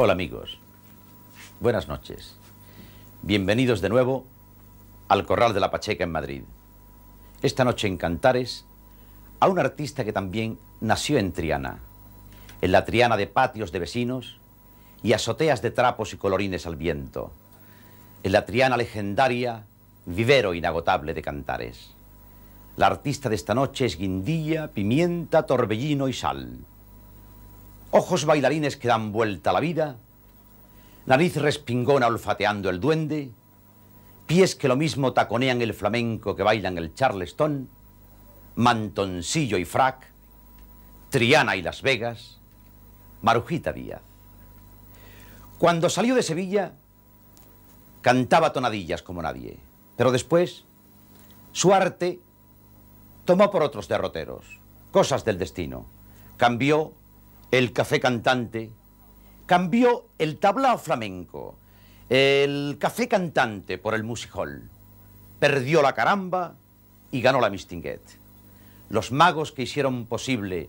Hola amigos, buenas noches. Bienvenidos de nuevo al Corral de la Pacheca en Madrid. Esta noche en Cantares a un artista que también nació en Triana, en la Triana de patios de vecinos y azoteas de trapos y colorines al viento, en la Triana legendaria, vivero inagotable de Cantares. La artista de esta noche es guindilla, pimienta, torbellino y sal. Ojos bailarines que dan vuelta a la vida, nariz respingona olfateando el duende, pies que lo mismo taconean el flamenco que bailan el charleston, mantoncillo y frac, Triana y Las Vegas, Marujita Díaz. Cuando salió de Sevilla, cantaba tonadillas como nadie, pero después su arte tomó por otros derroteros, cosas del destino. Cambió el café cantante, cambió el tablao flamenco, el café cantante por el music hall. Perdió la caramba y ganó la Mistinguet. Los magos que hicieron posible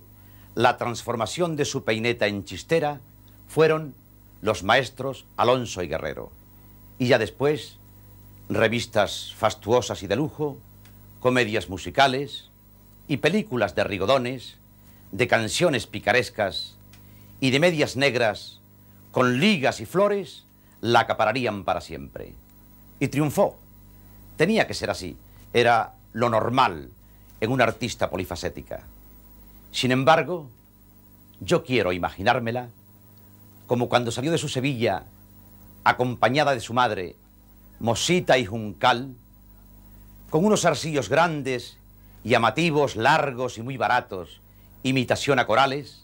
la transformación de su peineta en chistera fueron los maestros Alonso y Guerrero. Y ya después, revistas fastuosas y de lujo, comedias musicales, y películas de rigodones, de canciones picarescas y de medias negras con ligas y flores, la acapararían para siempre. Y triunfó. Tenía que ser así. Era lo normal en una artista polifacética. Sin embargo, yo quiero imaginármela como cuando salió de su Sevilla, acompañada de su madre, Mosita y Juncal, con unos arcillos grandes llamativos, largos y muy baratos, imitación a corales,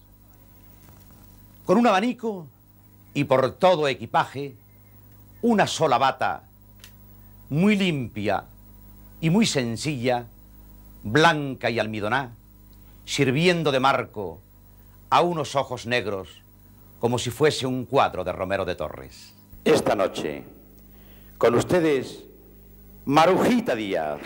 con un abanico y por todo equipaje, una sola bata, muy limpia y muy sencilla, blanca y almidoná, sirviendo de marco a unos ojos negros como si fuese un cuadro de Romero de Torres. Esta noche, con ustedes, Marujita Díaz.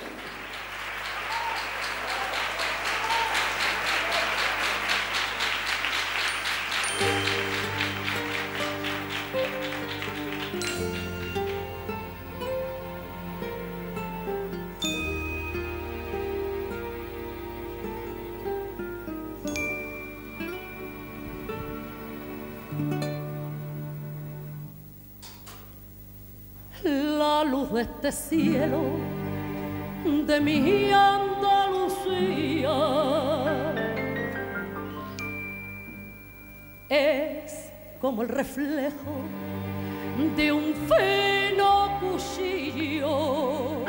Cielo de mi Andalucía. Es como el reflejo de un fino cuchillo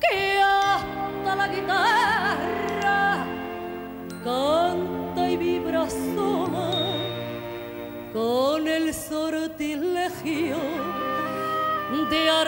que hasta la guitarra canta y vibra sola con el sortilegio de Aragón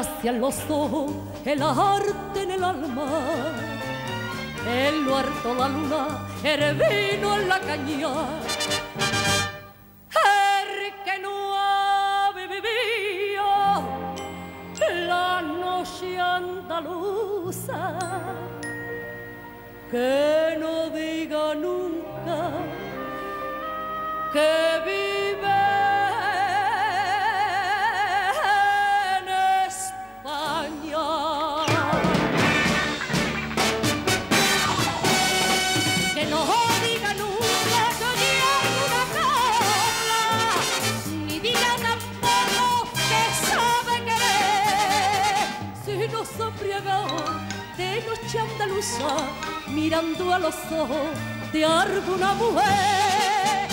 gracia en los ojos, el arte en el alma, el huerto, la luna, el vino en la caña. Andaluza. Que no diga nunca que cruza mirando a los ojos de alguna mujer.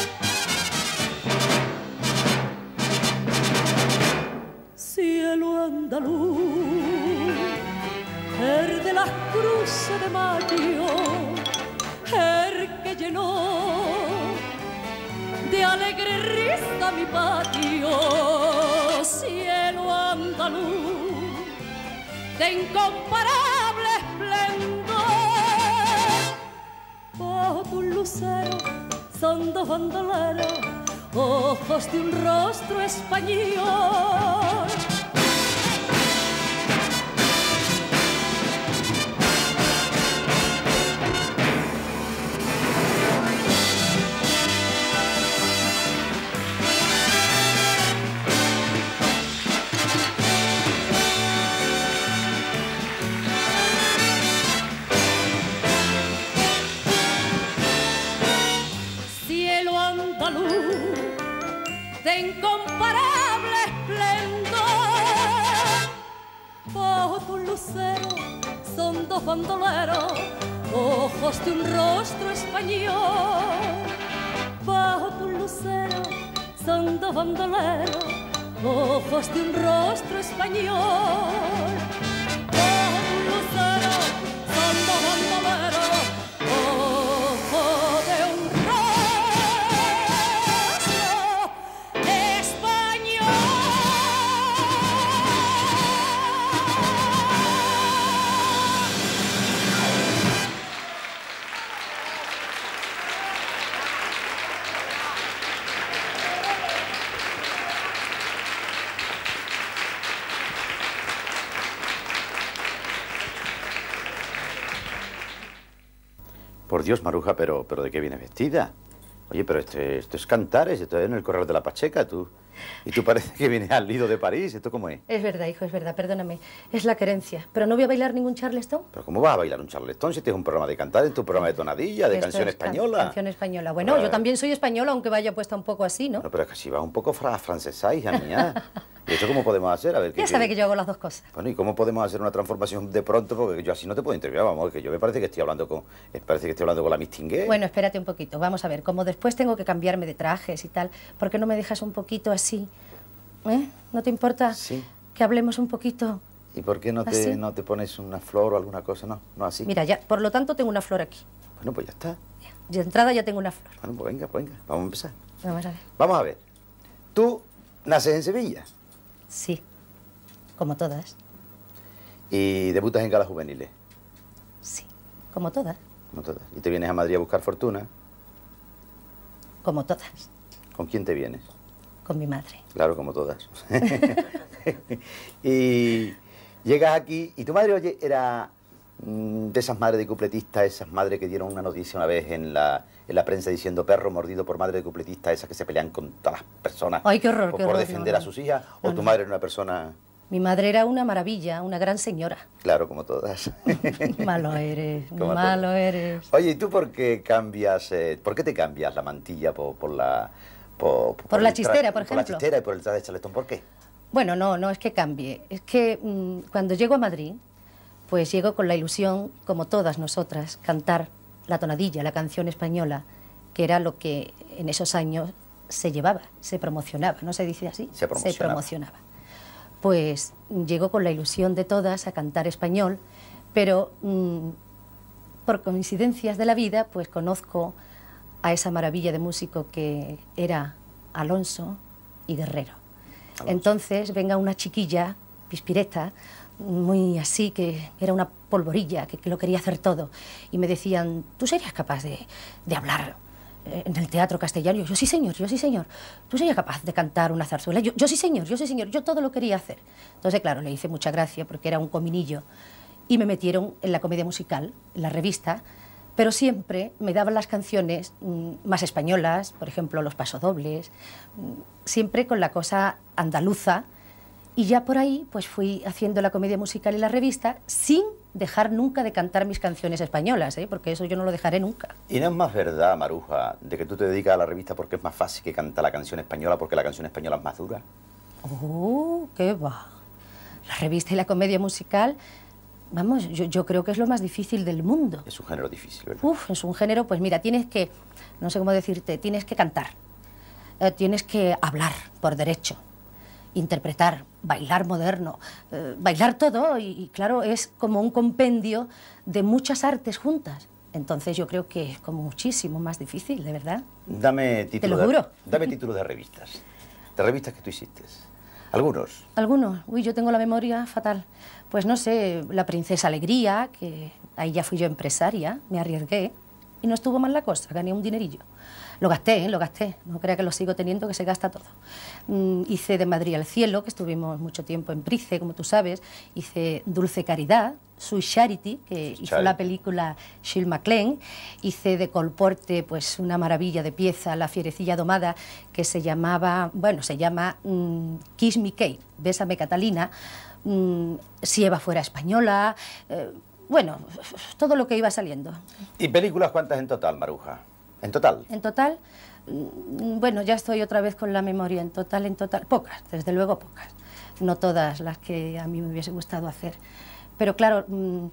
Cielo andaluz, el de las cruces de mayo, el que llenó de alegre risa mi patio, cielo andaluz, de incomparable Bajo tu lucero son dos bandoleros, ojos de un rostro español. Dios, Maruja, pero, pero ¿de qué viene vestida? Oye, pero este, esto es Cantares, esto es en el Corral de la Pacheca, tú. Y tú parece que vienes al Lido de París, ¿esto cómo es? Es verdad, hijo, es verdad, perdóname. Es la querencia. Pero no voy a bailar ningún charleston. ¿Pero cómo vas a bailar un charlestón si este es un programa de cantar, este es un programa de tonadilla, de Esto canción es can- española? Canción española. Bueno, yo también soy española, aunque vaya puesta un poco así, ¿no? No, pero es que si vas un poco fra francesa, hija mía. ¿Y esto cómo podemos hacer? A ver, ¿qué- Ya sabe que yo hago las dos cosas. Bueno, ¿y cómo podemos hacer una transformación de pronto? Porque yo así no te puedo entrevistar, vamos, que yo me parece que estoy hablando con, me parece que estoy hablando con la Mistingué. Bueno, espérate un poquito. Vamos a ver, como después tengo que cambiarme de trajes y tal, ¿por qué no me dejas un poquito así? ¿Eh? ¿No te importa Sí. que hablemos un poquito? ¿Y por qué no te, ¿Así? no te pones una flor o alguna cosa? No, no así. Mira, ya, por lo tanto tengo una flor aquí. Bueno, pues ya está. De entrada ya tengo una flor. Bueno, pues venga, pues venga, vamos a empezar. Vamos a ver. Vamos a ver. Tú naces en Sevilla Sí, como todas. y debutas en galas juveniles, Sí, como todas. como todas. Y te vienes a Madrid a buscar fortuna. Como todas. ¿Con quién te vienes? Con mi madre. Claro, como todas. y llegas aquí y tu madre, oye, era mm, de esas madres de cupletista, esas madres que dieron una noticia una vez en la, en la prensa diciendo perro mordido por madre de cupletista, esas que se pelean con todas las personas Ay, qué horror, por, qué por horror, defender no, a sus hijas. ¿O tu madre era una persona, Mi madre era una maravilla, una gran señora. claro, como todas? Malo eres, Como malo todas. eres. Oye, ¿y tú por qué cambias, eh, por qué te cambias la mantilla por, por la... Por, Por la chistera, por Por la ejemplo. chistera y por el traje de charletón, ¿por qué? Bueno, no, no es que cambie. Es que mm, cuando llego a Madrid, pues llego con la ilusión, como todas nosotras, cantar la tonadilla, la canción española, que era lo que en esos años se llevaba, se promocionaba, ¿no se dice así? Se promocionaba. promocionaba. Pues llego con la ilusión de todas a cantar español, pero mm, por coincidencias de la vida, pues conozco a esa maravilla de músico que era Alonso y Guerrero. Entonces venga una chiquilla, pispireta, muy así, que era una polvorilla, que, lo quería hacer todo, y me decían, ¿tú serías capaz de, de hablar eh, en el teatro castellano? Y yo, sí señor, yo sí señor. ¿Tú serías capaz de cantar una zarzuela? Yo, yo sí señor, yo sí señor, yo todo lo quería hacer. Entonces, claro, le hice mucha gracia porque era un cominillo y me metieron en la comedia musical, en la revista, pero siempre me daban las canciones mm, más españolas, por ejemplo, los pasodobles, mm, siempre con la cosa andaluza, y ya por ahí pues fui haciendo la comedia musical y la revista sin dejar nunca de cantar mis canciones españolas, ¿eh? porque eso yo no lo dejaré nunca. ¿Y no es más verdad, Maruja, de que tú te dedicas a la revista porque es más fácil que cantar la canción española porque la canción española es más dura? Oh, qué va. La revista y la comedia musial vamos, yo, yo creo que es lo más difícil del mundo. Es un género difícil, ¿verdad? Uf, es un género, pues mira, tienes que, no sé cómo decirte, tienes que cantar, eh, tienes que hablar por derecho, interpretar, bailar moderno, eh, bailar todo y, y, claro, es como un compendio de muchas artes juntas. Entonces yo creo que es como muchísimo más difícil, de verdad. Dame título lo juro. De, dame título de revistas, de revistas que tú hiciste. Algunos. Algunos. Uy, yo tengo la memoria fatal. Pues no sé, La Princesa Alegría, que ahí ya fui yo empresaria, me arriesgué y no estuvo mal la cosa, gané un dinerillo. Lo gasté, ¿eh? lo gasté, no crea que lo sigo teniendo, que se gasta todo. Mm, hice de Madrid al cielo, que estuvimos mucho tiempo en Price, como tú sabes. Hice Dulce Caridad, Sweet Charity, que hizo la película Shill MacLaine. Hice de Colporte, pues una maravilla de pieza, La Fierecilla Domada, que se llamaba, bueno, se llama mm, Kiss Me Kate, Bésame Catalina. Mm, si Eva fuera española. Eh, bueno, todo lo que iba saliendo. ¿Y películas cuántas en total, Maruja? ¿En total? En total, mm, bueno, ya estoy otra vez con la memoria. En total, en total, pocas, desde luego pocas. No todas las que a mí me hubiese gustado hacer. Pero claro, mmm,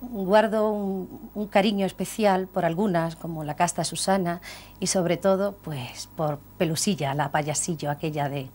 guardo un, un, cariño especial por algunas, como la casta Susana, y sobre todo, pues, por Pelusilla, la payasillo, aquella de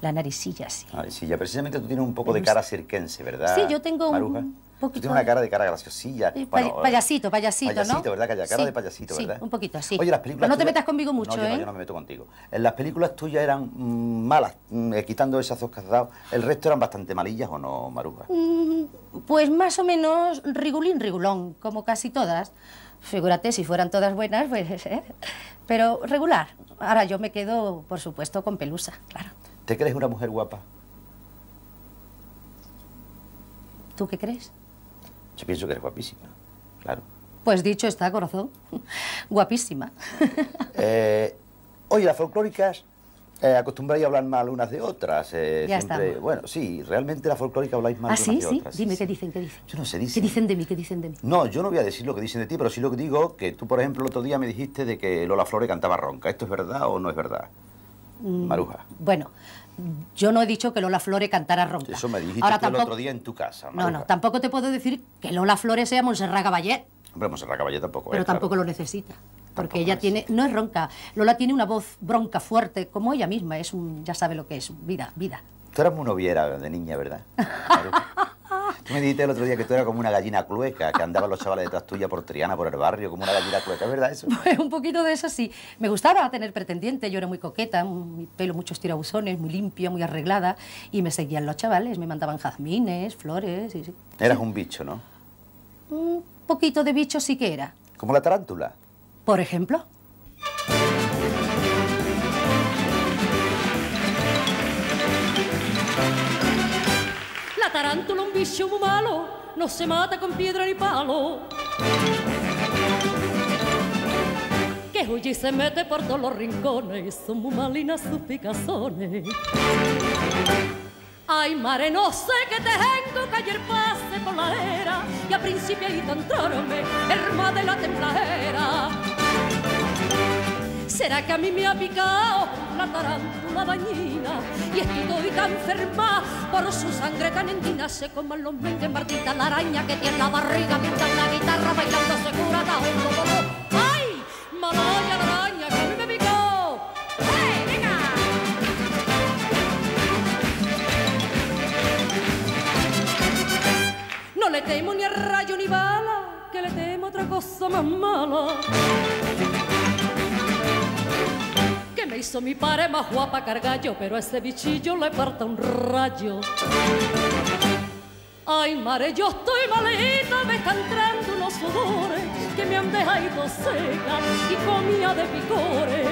la naricilla, sí. Naricilla, precisamente tú tienes un poco de cara cirquense, ¿verdad? Sí, yo tengo Maruja? un poquito. Tiene una cara de cara graciosilla. Sí, bueno, payasito, payasito, payasito, ¿no? ¿verdad? Cara sí, de payasito, sí, ¿verdad? un poquito, sí. Oye, las películas Pero no te tuyas- metas conmigo mucho, no, yo ¿eh? no, yo no me meto contigo. En las películas tuyas eran mm, malas, mm, eh, quitando esas dos que has dado. ¿El resto eran bastante malillas o no, Maruja? Mm, Pues más o menos rigulín, rigulón, como casi todas. Figúrate, si fueran todas buenas, pues... ¿eh? Pero regular. Ahora yo me quedo, por supuesto, con Pelusa, claro. ¿Te crees una mujer guapa? ¿Tú qué crees? Yo pienso que eres guapísima, claro. Pues dicho está, corazón. Guapísima. Eh, oye, las folclóricas eh, acostumbráis a hablar mal unas de otras. eh, Ya siempre-. Bueno, sí, realmente las folclóricas habláis mal ¿Ah, de sí? unas de ¿Sí? otras. Dime, sí, ¿qué dicen? ¿Qué dicen? Yo no sé, ¿Qué dicen. dicen de mí? ¿Qué dicen de mí? No, yo no voy a decir lo que dicen de ti, pero sí lo que digo que tú, por ejemplo, el otro día me dijiste de que Lola Flores cantaba ronca. ¿Esto es verdad o no es verdad? Mm. Maruja. Bueno, yo no he dicho que Lola Flores cantara ronca. Eso me dijiste Ahora tú el tampoco... otro día en tu casa. No, no, tampoco te puedo decir que Lola Flores sea Montserrat Caballé, Hombre, Monserrat Caballé tampoco. pero claro. tampoco lo necesita. Porque Tampoco ella tiene, no es ronca, Lola tiene una voz bronca fuerte, como ella misma, es un, ya sabe lo que es, vida, vida. Tú eras muy noviera de niña, ¿verdad? Tú me dijiste el otro día que tú eras como una gallina clueca, que andaban los chavales detrás tuya por Triana, por el barrio, como una gallina clueca. ¿Es verdad eso? Pues un poquito de eso sí. Me gustaba tener pretendiente, yo era muy coqueta, mi pelo muchos tirabuzones, muy limpia, muy arreglada, y me seguían los chavales, me mandaban jazmines, flores, y sí. Eras un bicho, ¿no? Un poquito de bicho sí que era. Como la tarántula. Por ejemplo, tarántula un bicho muy malo, no se mata con piedra ni palo. Que huye y se mete por todos los rincones, son muy malinas sus picazones. Ay, mare, no sé qué te tengo que ayer pase por la era y a principio ahí entrarme, herma de la templajera. ¿Será que a mí me ha picado la tarántula dañina? Y estoy tan enferma por su sangre tan endina. Se coman los mengues, Martita, la araña que tiene la barriga, pinta la guitarra, bailando se cura, todo. ¡Ay! Malaya la araña que a mí me picó. ¡Hey, venga! No le temo ni a rayo ni bala, que le temo otra cosa más mala. Me hizo mi padre más guapa cargallo, pero a ese bichillo le parta un rayo. Ay, mare, yo estoy malita, me están entrando unos sudores que me han dejado seca y comía de picores.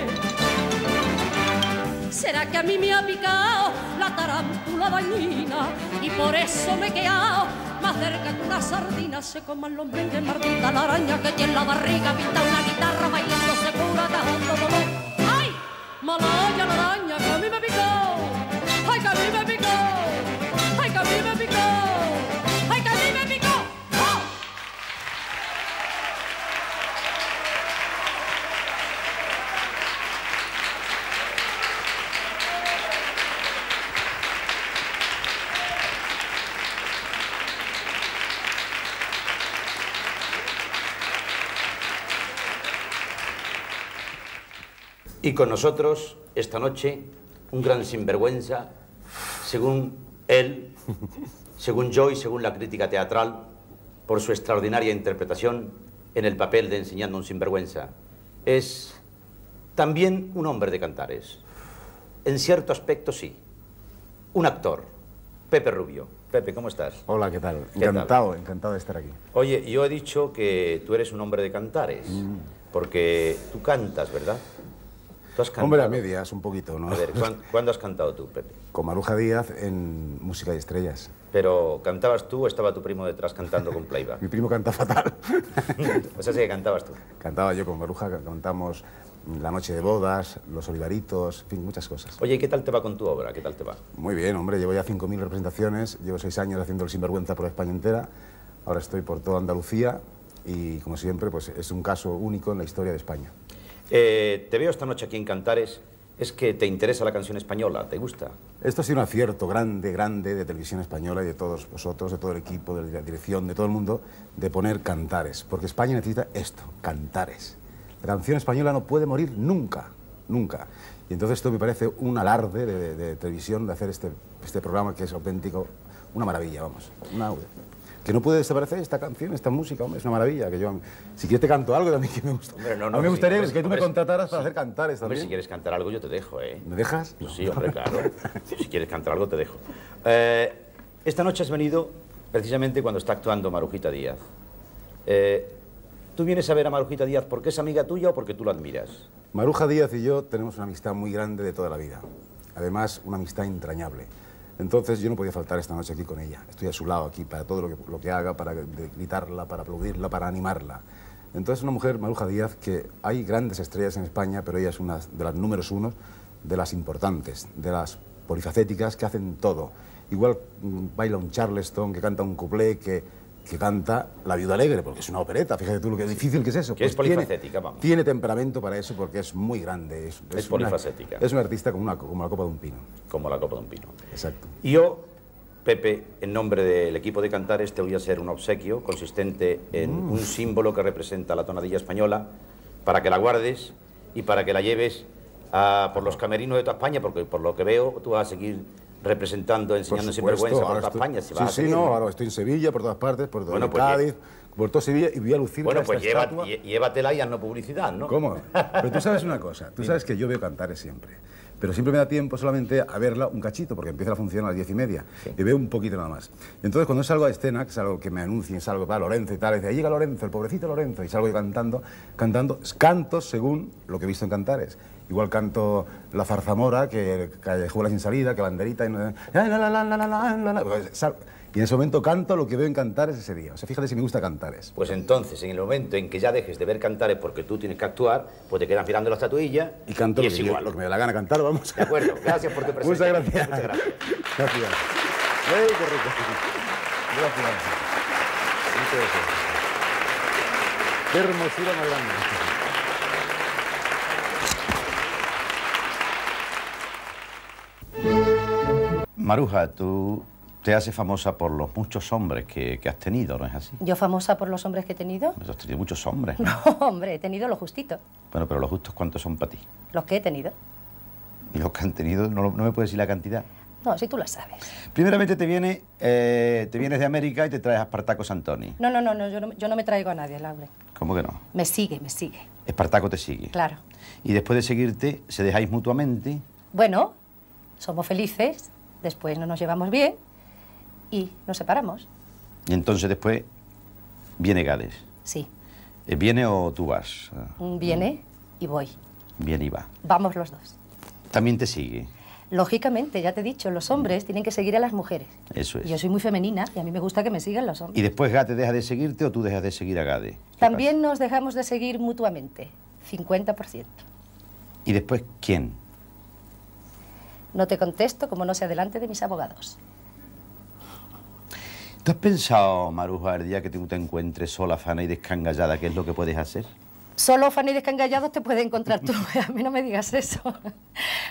¿Será que a mí me ha picado la tarántula dañina y por eso me he más cerca que una sardina? Se coman los mengues, Martita, la araña que tiene la barriga, pinta una guitarra, bailando se cura, tajando dolor. Y con nosotros, esta noche, un gran sinvergüenza, según él, según yo y según la crítica teatral, por su extraordinaria interpretación en el papel de enseñando un sinvergüenza. Es también un hombre de cantares. En cierto aspecto, sí. Un actor. Pepe Rubio. Pepe, ¿cómo estás? Hola, ¿qué tal? ¿Qué tal? Encantado, encantado de estar aquí. Oye, yo he dicho que tú eres un hombre de cantares, porque tú cantas, ¿verdad? ¿Tú has? Hombre a medias, un poquito, ¿no? A ver, ¿cuán- ¿cuándo has cantado tú, Pepe? Con Maruja Díaz en Música y Estrellas. Pero ¿cantabas tú o estaba tu primo detrás cantando con playback? Mi primo canta fatal. o sea, sí que cantabas tú. Cantaba yo con Maruja, cantamos La Noche de Bodas, Los Olivaritos, en fin, muchas cosas. Oye, ¿y qué tal te va con tu obra? ¿Qué tal te va? Muy bien, hombre, llevo ya 5.000 representaciones, llevo seis años haciendo el Sinvergüenza por España entera, ahora estoy por toda Andalucía y, como siempre, pues es un caso único en la historia de España. Eh, te veo esta noche aquí en Cantares. Es que te interesa la canción española, ¿te gusta? Esto ha sido un acierto grande, grande de Televisión Española y de todos vosotros, de todo el equipo, de la dirección, de todo el mundo, de poner cantares. Porque España necesita esto, cantares. La canción española no puede morir nunca, nunca. Y entonces esto me parece un alarde de, de- televisión de hacer este, este programa que es auténtico, una maravilla, vamos. Una, que no puede desaparecer esta canción, esta música, hombre, es una maravilla. Que yo, si quieres te canto algo también que me gusta. Hombre, no, a no, mí me gustaría hombre, que tú me hombre, contrataras para sí. hacer cantares Hombre, también. si quieres cantar algo yo te dejo, ¿eh? ¿Me dejas? Pues sí, hombre, claro. Si quieres cantar algo, te dejo. Eh, esta noche has venido precisamente cuando está actuando Marujita Díaz. Eh, ¿Tú vienes a ver a Marujita Díaz porque es amiga tuya o porque tú la admiras? Maruja Díaz y yo tenemos una amistad muy grande de toda la vida. Además, una amistad entrañable. Entonces, yo no podía faltar esta noche aquí con ella. Estoy a su lado aquí para todo lo que, lo que haga, para gritarla, para aplaudirla, para animarla. Entonces, una mujer, Maruja Díaz, que hay grandes estrellas en España, pero ella es una de las números uno, de las importantes, de las polifacéticas que hacen todo. Igual mm, baila un charleston, que canta un cuplé, que, que canta La Viuda Alegre, porque es una opereta. Fíjate tú lo que difícil que es eso. Que es tiene- polifacética, vamos. Tiene temperamento para eso porque es muy grande. Es, Es una- polifacética. es un artista como, una, como la copa de un pino. Como la copa de un pino. Exacto. Y yo, Pepe, en nombre del equipo de Cantares, te voy a hacer un obsequio consistente en un símbolo que representa la tonadilla española para que la guardes y para que la lleves a- por los camerinos de toda España, porque por lo que veo tú vas a seguir representando, enseñando sin vergüenza por toda España. Si sí, vas a sí, seguir, no, ahora estoy en Sevilla, por todas partes, por Bueno, pues Cádiz, por toda Sevilla y voy a lucir Bueno, esta pues lleva- lle- llévatela y haznos publicidad, ¿no? ¿Cómo? Pero tú sabes una cosa, tú sabes que yo veo cantares siempre. Pero siempre me da tiempo solamente a verla un cachito, porque empieza la función a las diez y media. Y veo un poquito nada más. Entonces, cuando salgo a escena, que es algo que me anuncien, salgo para Lorenzo y tal, y dice, ahí llega Lorenzo, el pobrecito Lorenzo, y salgo yo cantando, cantando, canto según lo que he visto en cantares. Igual canto La Zarzamora, que Callejuela sin salida, que Banderita, y, y en ese momento canto lo que veo en Cantares ese día. O sea, fíjate si me gusta Cantares. Pues entonces, en el momento en que ya dejes de ver Cantares porque tú tienes que actuar, pues te quedan mirando la estatuilla y, canto y es igual. Lo que me da la gana cantar, vamos. De acuerdo, gracias por tu presencia. Muchas gracias. Muchas gracias. Gracias. Muy correcto. Gracias. Muchas gracias. Qué hermosura más grande. Maruja, tú te haces famosa por los muchos hombres que, que has tenido, ¿no es así? ¿Yo famosa por los hombres que he tenido? Pues has tenido muchos hombres. ¿no? No, hombre, he tenido lo justito. Bueno, pero los justos, ¿cuántos son para ti? Los que he tenido. Y los que han tenido, no, no me puedes decir la cantidad. No, si tú lo sabes. Primeramente te, viene, eh, te vienes de América y te traes a Espartaco Santoni. No, no, no, no yo, no yo no me traigo a nadie, Laure. ¿Cómo que no? Me sigue, me sigue. Espartaco te sigue. Claro. Y después de seguirte, se dejáis mutuamente. Bueno, somos felices, después no nos llevamos bien y nos separamos. Y entonces después viene Gades. Sí, Eh, ¿Viene o tú vas? Ah, viene y voy. Viene y va. Vamos los dos. También te sigue. Lógicamente, ya te he dicho, los hombres tienen que seguir a las mujeres. Eso es. Yo soy muy femenina y a mí me gusta que me sigan los hombres. ¿Y después Gade deja de seguirte o tú dejas de seguir a Gade? ¿Qué También nos dejamos de seguir mutuamente, 50%. pasa? ¿Y después quién? No te contesto como no sea delante de mis abogados. ¿Tú has pensado, Maruja, el día que tú te encuentres sola, fana y descangallada, qué es lo que puedes hacer? Solo Fanny descangallados te puede encontrar tú. A mí no me digas eso.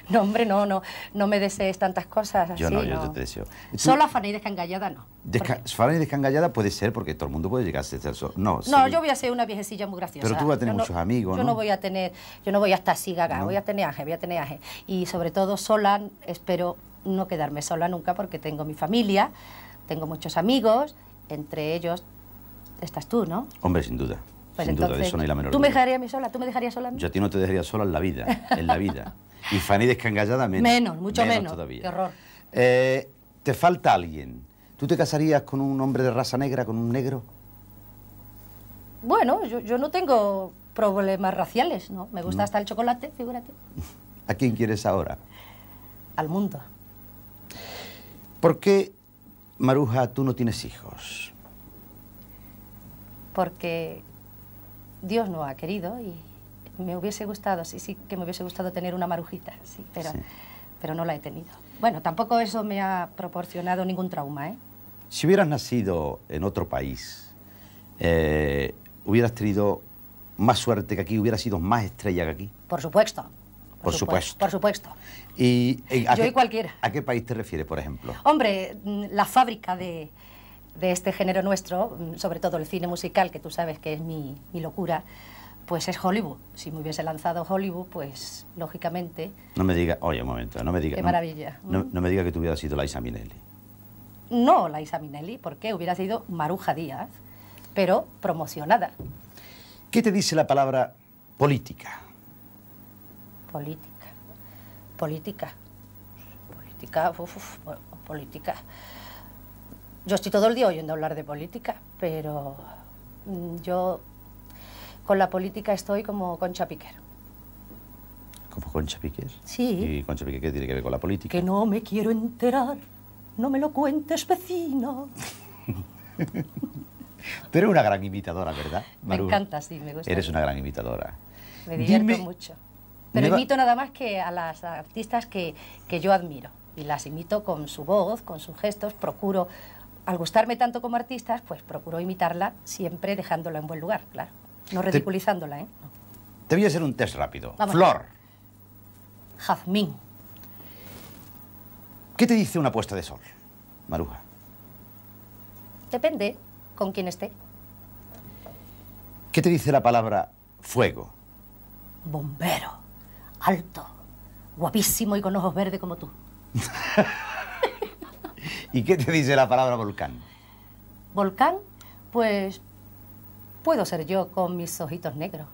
No, hombre, no, no. No me desees tantas cosas así. Yo no, yo te deseo. Solo a Fanny descangallada no. Desca Porque- Fanny descangallada puede ser porque todo el mundo puede llegar a ser eso. No, No, sí. yo voy a ser una viejecilla muy graciosa. Pero tú vas a tener Yo no- muchos amigos, Yo ¿no? no voy a tener, yo no voy a estar así gaga, voy a tener aje, voy a tener aje. Y sobre todo sola, espero no quedarme sola nunca porque tengo mi familia, tengo muchos amigos, entre ellos estás tú, ¿no? Hombre, sin duda. Pues sin duda, de eso no hay la menor ¿tú me dejarías a mí sola? ¿Tú me dejarías sola a mí? Yo a ti no te dejaría sola en la vida, en la vida. Y Fanny descangallada menos. Menos, mucho menos. todavía. Qué horror. Eh, te falta alguien. ¿Tú te casarías con un hombre de raza negra, con un negro? Bueno, yo, yo no tengo problemas raciales, ¿no? Me gusta hasta el chocolate, figúrate. ¿A quién quieres ahora? Al mundo. ¿Por qué, Maruja, tú no tienes hijos? porque Dios no ha querido y me hubiese gustado, sí, sí, que me hubiese gustado tener una marujita, sí, pero, Sí. pero no la he tenido. Bueno, tampoco eso me ha proporcionado ningún trauma, ¿eh? Si hubieras nacido en otro país, eh, hubieras tenido más suerte que aquí, hubieras sido más estrella que aquí. Por supuesto. Por supuesto. Por supuesto. Y, eh, ¿a Yo qué- y cualquiera. ¿A qué país te refieres, por ejemplo? Hombre, mm, la fábrica de, de este género nuestro, mm, sobre todo el cine musical, que tú sabes que es mi, mi locura, pues es Hollywood. Si me hubiese lanzado Hollywood, pues lógicamente No me diga, oye, un momento, no me diga. Qué no- maravilla. No, no me diga que tú hubieras sido Liza Minnelli. No la Isa Minelli, porque hubiera sido Maruja Díaz, pero promocionada. ¿Qué te dice la palabra política? Política. Política. Política. uf, uf, po- política. Yo estoy todo el día oyendo hablar de política, pero mm, yo con la política estoy como Concha Piquer. ¿Como Concha Piquer? Sí. ¿Y Concha Piquer qué tiene que ver con la política? Que no me quiero enterar, no me lo cuentes, vecina. Tú eres una gran imitadora, ¿verdad? Me encanta, sí, me gusta. Eres una gran imitadora. Me divierto Dime- mucho. Pero imito nada más que a las artistas que, que yo admiro. Y las imito con su voz, con sus gestos. Procuro, al gustarme tanto como artistas, pues procuro imitarla siempre dejándola en buen lugar, claro. No ridiculizándola, ¿eh? Te voy a hacer un test rápido. Vamos. Flor, Jazmín. ¿qué te dice una puesta de sol, Maruja? Depende con quién esté. ¿Qué te dice la palabra fuego? Bombero. Alto. Guapísimo y con ojos verdes como tú. ¿Y qué te dice la palabra volcán? Volcán, pues puedo ser yo con mis ojitos negros.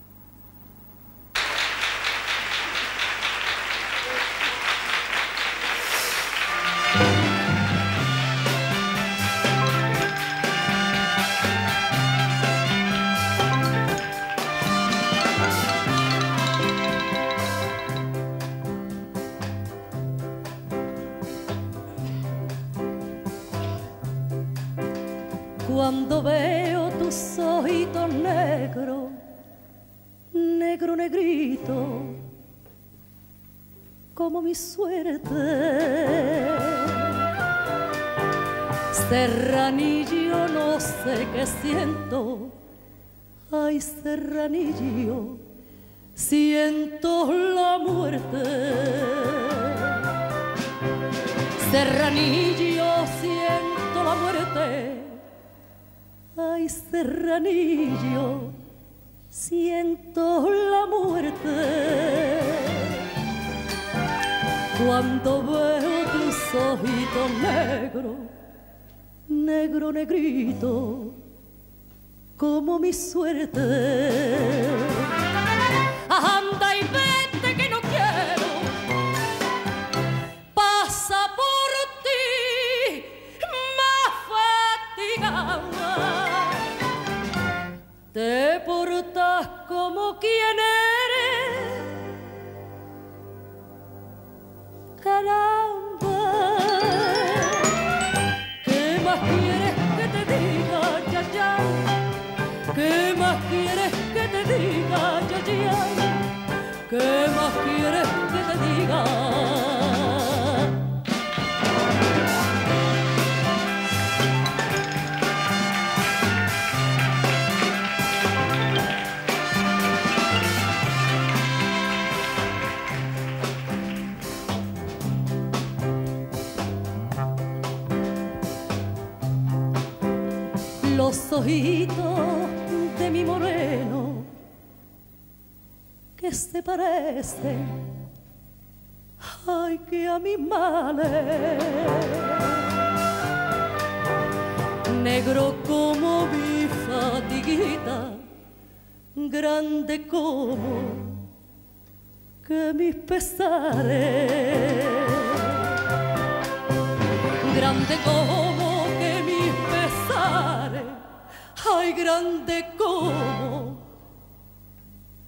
Serranillo, no sé qué siento. Ay, serranillo, siento la muerte. Serranillo, siento la muerte. Ay, serranillo, siento la muerte. Cuando veo tus ojitos negros, negro, negrito, como mi suerte. Anda y vete que no quiero pasa por ti más fatigada. Te portas como quien eres, caramba. ¿Qué más quieres que te diga? Los ojitos que se parecen, ay que a mis males, negro como mi fatiguita, grande como que mis pesares, grande como que mis pesares, ay grande como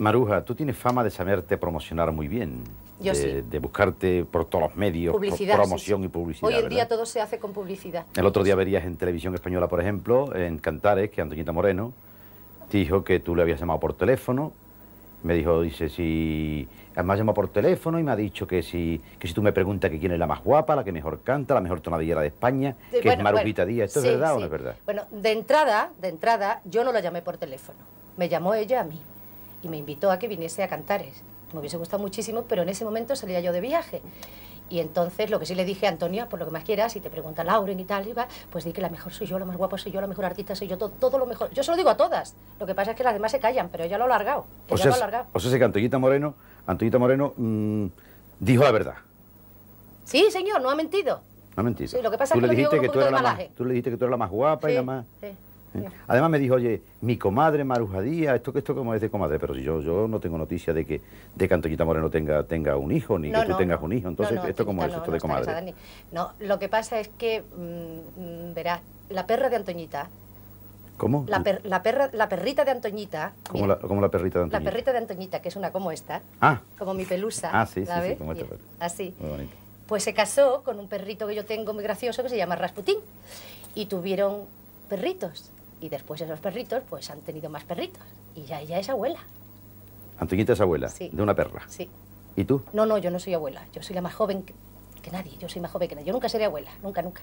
Maruja, tú tienes fama de saberte promocionar muy bien. Yo de, sí. de buscarte por todos los medios, Publicidad, promoción sí, sí. y publicidad. Hoy en ¿verdad? día todo se hace con publicidad. El otro día verías en televisión española, por ejemplo, en Cantares, que Antoñita Moreno dijo que tú le habías llamado por teléfono. Me dijo, dice, si... Me ha llamado por teléfono y me ha dicho que si, que si tú me preguntas que quién es la más guapa, la que mejor canta, la mejor tonadillera de España, que bueno, es Marujita bueno, Díaz. ¿Esto es verdad o no es verdad? Bueno, de entrada, de entrada, yo no la llamé por teléfono. Me llamó ella a mí y me invitó a que viniese a Cantares. Me hubiese gustado muchísimo, pero en ese momento salía yo de viaje. Y entonces lo que sí le dije a Antonia, por lo que más quieras, si te pregunta Lauren y tal, pues di que la mejor soy yo, la más guapa soy yo, la mejor artista soy yo, todo, todo lo mejor. Yo se lo digo a todas. Lo que pasa es que las demás se callan, pero ella lo ha alargado. O sea, lo ha alargado. o sea, que Antoñita Moreno, Antoñita Moreno mm, dijo la verdad. Sí, señor, no ha mentido. No mentira. Sí, lo que pasa tú es le que digo dijiste que tú eras la más, tú le dijiste que tú eras la más guapa y la más. sí, ¿eh? Además me dijo, oye, mi comadre Maruja Díaz, esto que esto como es de comadre, pero si yo, yo no tengo noticia de que, de que Antoñita Moreno tenga, tenga un hijo, ni que tú tengas un hijo, entonces No, esto como es esto de comadre. está casada ni- No, lo que pasa es que, mm, mm, verás, la perra de Antoñita, ¿Cómo? la, per- la perra, la perrita de Antoñita, ¿Cómo la, cómo la perrita de la Antoñita? perrita de Antoñita, que es una como esta, Ah, como mi pelusa, Ah, sí, ¿la sí, sí, como esta perra. así. muy bonito. Pues se casó con un perrito que yo tengo muy gracioso que se llama Rasputín. Y tuvieron perritos. Y después esos perritos, pues han tenido más perritos. Y ya ella es abuela. Antoñita es abuela Sí. de una perra. Sí. ¿Y tú? No, no, yo no soy abuela. Yo soy la más joven que, que nadie. Yo soy más joven que nadie. Yo nunca seré abuela. Nunca, nunca.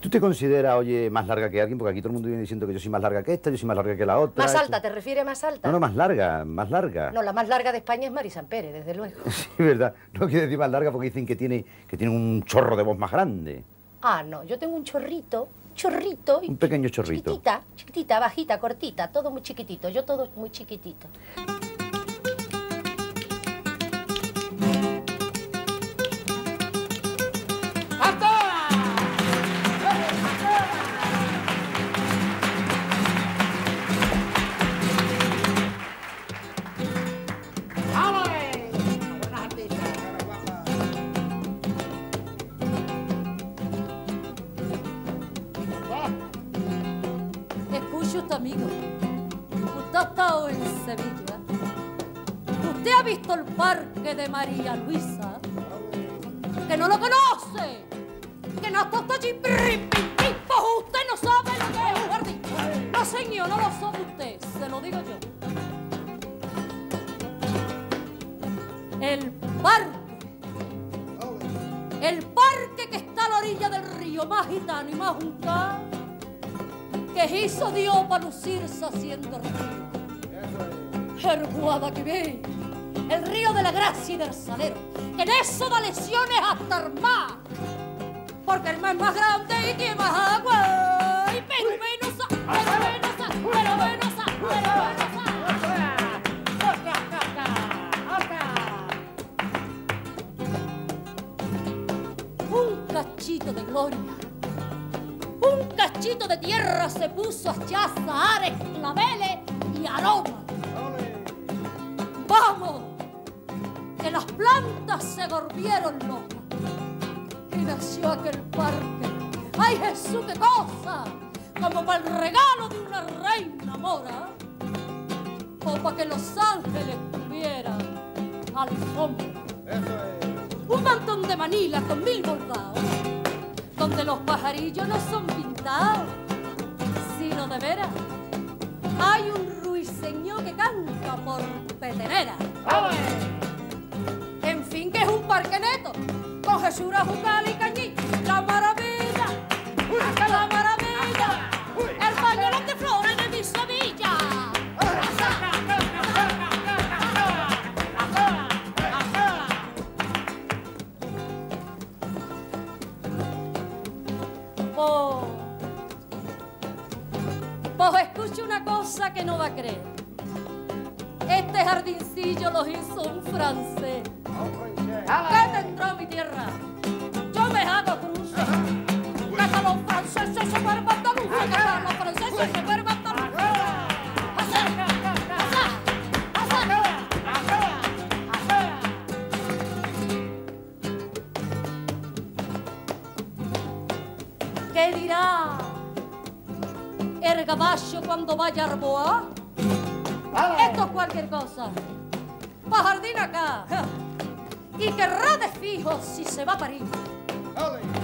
¿Tú te consideras, oye, más larga que alguien? Porque aquí todo el mundo viene diciendo que yo soy más larga que esta, yo soy más larga que la otra. ¿Más alta? ¿Te refieres más alta? No, no, más larga, más larga. No, la más larga de España es Mari Pérez, desde luego. Sí, verdad. No quiero decir más larga porque dicen que tiene, que tiene un chorro de voz más grande. Ah, no, yo tengo un chorrito, chorrito. Un pequeño chorrito. Chiquitita, chiquitita, bajita, cortita, todo muy chiquitito. Yo todo muy chiquitito. Que en eso da lesiones hasta el mar, porque el mar es más grande y tiene más agua. Y pero venosa, pero venosa, pero venosa, pero venosa. Un cachito de gloria, un cachito de tierra se puso a echar azahares, claveles y aroma. ¡Vamos! Las plantas se volvieron locas y nació aquel parque. ¡Ay Jesús, qué cosa! Como para el regalo de una reina mora o para que los ángeles tuvieran alfombra. Un montón de manila con mil bordados, donde los pajarillos no son pintados, sino de veras. Hay un ruiseñor que canta por petenera. En fin, que es un parque neto, con Jesura, Jucal y Cañí. La maravilla, la maravilla, el pañuelo de flores de mi Sevilla. Pues, pues escuche una cosa que no va a creer. Este jardincillo lo hizo un francés. ¿Qué tendrá mi tierra? Yo me hago. Que para los franceses se fueron andaluces, para los franceses se fueron andaluces. ¿Qué dirá el caballo cuando vaya a Arboa? Esto es cualquier cosa. Pa' jardín acá. Y querrá de fijo si se va a París.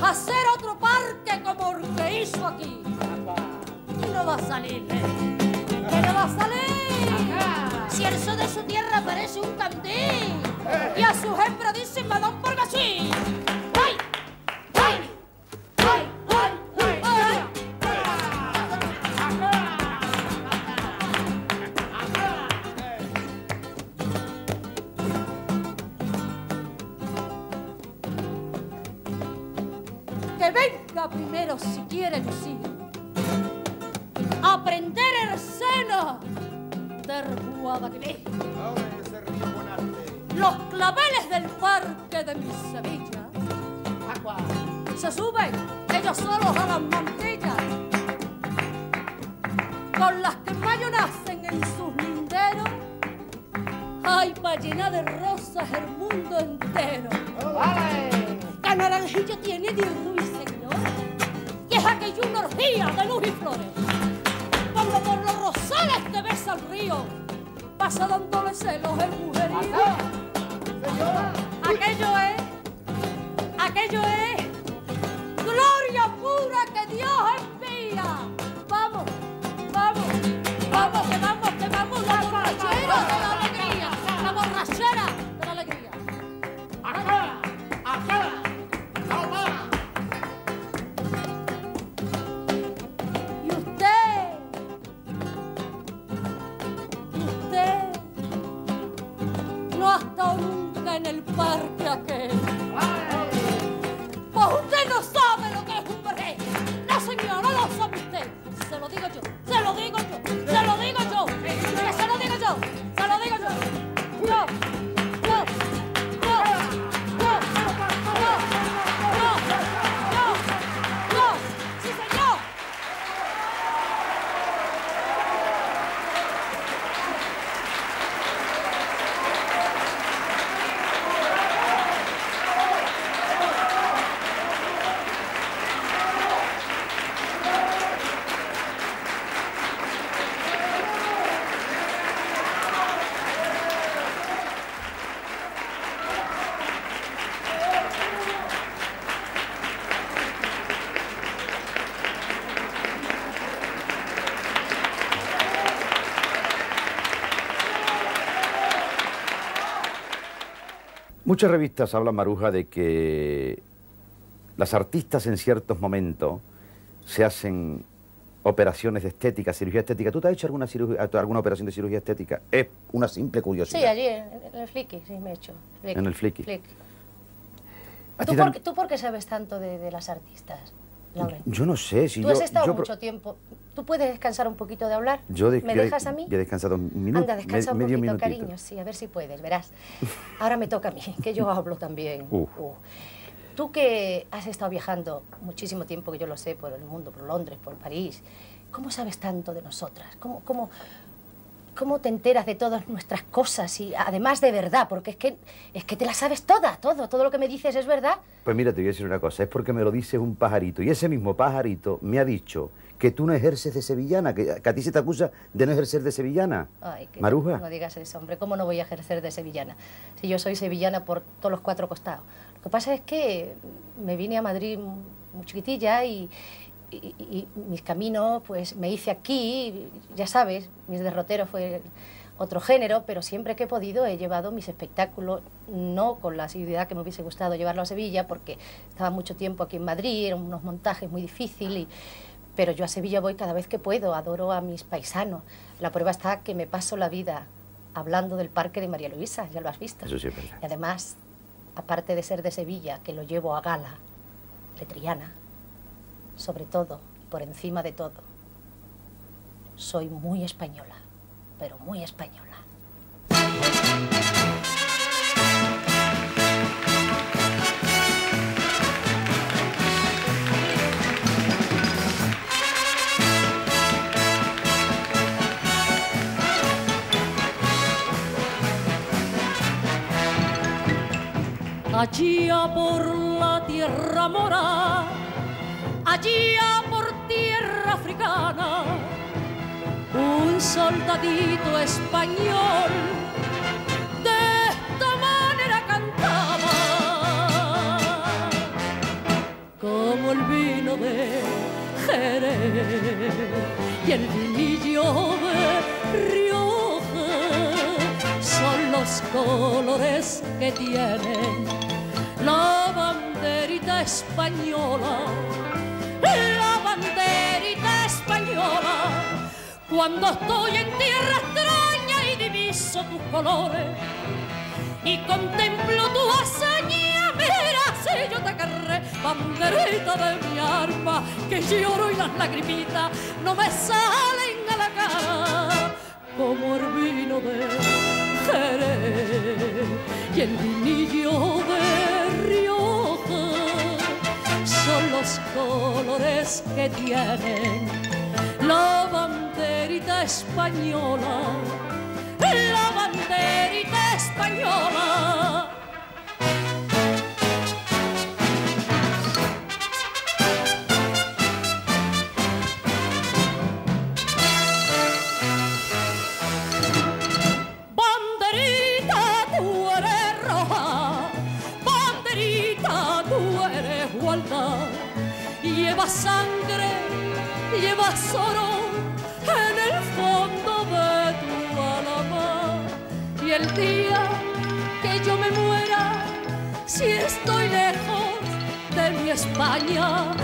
Hacer otro parque como el que hizo aquí. Y no va a salir, ¿eh? Que no va a salir. Si el sol de su tierra parece un candil. Y a su hembra dicen Madame Borgasí. ¡Ay! Ay, para llenar de rosas el mundo entero. Naranjillo tiene de ruiseñor, que es aquello una orgía de luz y flores. Cuando por los rosales te besa el río, pasa dándole celos el mujerío. Aquello es, aquello es Muchas revistas hablan, Maruja, de que las artistas en ciertos momentos se hacen operaciones de estética, cirugía estética. ¿Tú te has hecho alguna, alguna operación de cirugía estética? Es una simple curiosidad. Sí, allí en, el Flicky, sí, me he hecho. En el Flicky. ¿Tú por, qué, sabes tanto de, las artistas, Laura? Yo no sé. Si Tú has estado mucho tiempo. ¿Tú puedes descansar un poquito de hablar? Yo ¿Me dejas a mí? Yo he descansado un minuto. Anda, descansa un poquito, cariño. Sí, a ver si puedes, verás. Ahora me toca a mí, que yo hablo también. Uh. Tú que has estado viajando muchísimo tiempo, que yo lo sé, por el mundo, por Londres, por París, ¿cómo sabes tanto de nosotras? ¿Cómo, cómo, cómo te enteras de todas nuestras cosas? Y además de verdad, porque es que, es que te la sabes toda, todo, todo lo que me dices es verdad. Pues mira, te voy a decir una cosa, es porque me lo dice un pajarito, y ese mismo pajarito me ha dicho que tú no ejerces de sevillana, que, a ti se te acusa de no ejercer de sevillana. Ay, que Maruja. No digas eso, hombre, ¿cómo no voy a ejercer de sevillana? Si yo soy sevillana por todos los cuatro costados. Lo que pasa es que me vine a Madrid muy chiquitilla y, mis caminos, pues me hice aquí, ya sabes, mis derroteros fue otro género, pero siempre que he podido he llevado mis espectáculos, no con la asiduidad que me hubiese gustado llevarlo a Sevilla, porque estaba mucho tiempo aquí en Madrid, eran unos montajes muy difíciles, pero yo a Sevilla voy cada vez que puedo, adoro a mis paisanos. La prueba está que me paso la vida hablando del parque de María Luisa, ya lo has visto. Eso sí, y además aparte de ser de Sevilla, que lo llevo a gala, de Triana, sobre todo, por encima de todo, soy muy española, pero muy española. Allí por la tierra mora, allí por tierra africana, un soldadito español de esta manera cantaba, como el vino de Jerez y el vinillo de Rioja son los colores que tienen la banderita española, la banderita española. Cuando estoy en tierra extraña y diviso tus colores y contemplo tu hazaña, mira si yo te agarré, banderita de mi arma, que lloro y las lagrimitas no me salen a la cara como el vino de Jerez y el vinillo de son los colores que tienen la banderita española, la banderita española. España,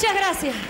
Muchas gracias.